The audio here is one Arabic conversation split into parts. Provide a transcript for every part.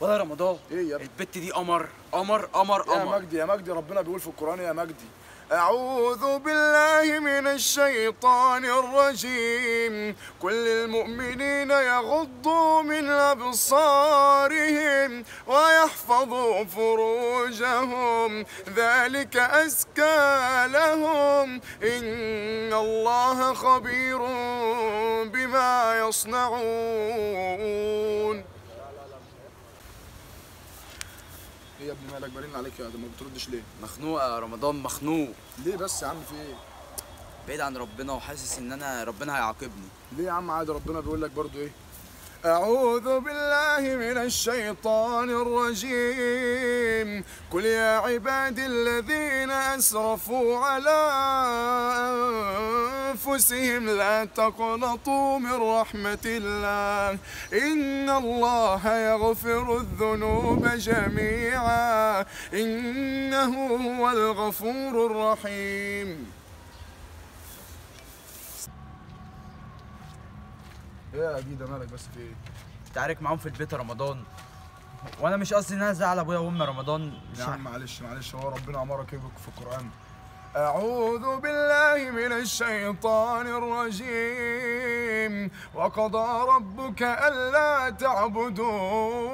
ولا رمضان إيه يا ابني؟ البت دي قمر قمر قمر يا قمر. مجدي يا مجدي ربنا بيقول في القرآن يا مجدي أعوذ بالله من الشيطان الرجيم. كل المؤمنين يغضوا من أبصارهم ويحفظوا فروجهم ذلك أزكى لهم. إن الله خبير بما يصنعون. إيه يا ابني مالك برن عليك يا ما بتردش ليه؟ مخنوق يا رمضان مخنوق ليه بس يا عم في إيه؟ بعيد عن ربنا وحاسس ان انا ربنا هيعاقبني ليه يا عم عادي ربنا بيقول لك برضو إيه أعوذ بالله من الشيطان الرجيم. قل يا عبادي الذين أسرفوا على أنفسهم لا تقنطوا من رحمة الله. إن الله يغفر الذنوب جميعا. إنه هو الغفور الرحيم. إيه يا جديدة مالك بس في إيه؟ تعارك معاهم في البيت يا رمضان. وأنا مش قصدي ان أنا ازعل ابويا وامي رمضان. مش عم معلش معلش هو ربنا امرك إيه في القرآن. أعوذ بالله من الشيطان الرجيم. وقضى ربك ألا تعبدوا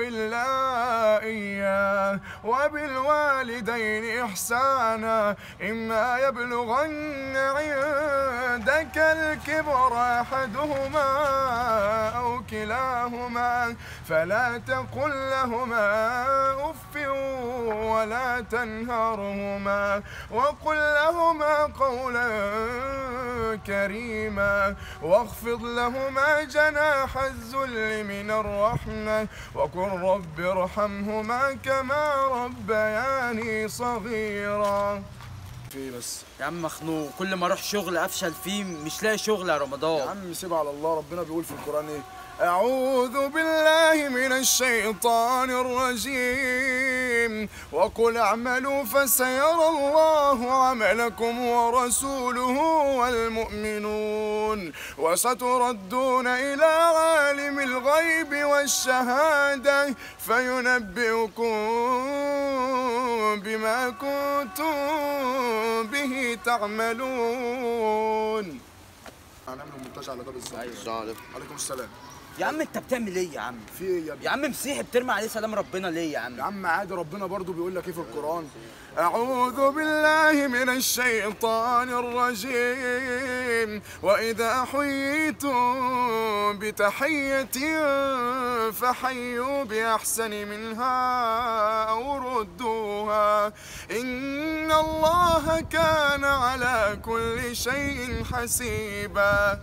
إلا إياه. وبالوالدين إحسانا. إما يبلغن عندك الكبر أحدهما أو كلاهما فلا تقل لهما أف ولا تنهرهما وقل لهما قولا كريما واخفض لهما جناح الذل من الرحمة وقل رب ارحمهما كما ربياني صغيرا في بس. يا عم مخنوق كل ما أروح شغل افشل فيه مش لاقي شغل يا يا رمضان عم سيبها على الله ربنا بيقول في القرآن إيه؟ أعوذ بالله من الشيطان الرجيم. وقل اعملوا فسيرى الله عملكم ورسوله والمؤمنون. وستردون إلى عالم الغيب والشهادة فينبئكم بما كنتم به تعملون. هنعمل المونتاج على ده بالظبط أيوة. عليكم السلام. يا عم انت بتعمل إيه يا عم؟ في إيه يا ابني؟ يا عم مسيحي بترمي عليه سلام ربنا ليه يا يا عم عم عادي ربنا برضو بيقول لك إيه في القرآن؟ أعوذ بالله من الشيطان الرجيم. وإذا حييتم بتحية فحيوا بأحسن منها أو ردوها. إن الله كان على كل شيء حسيبا.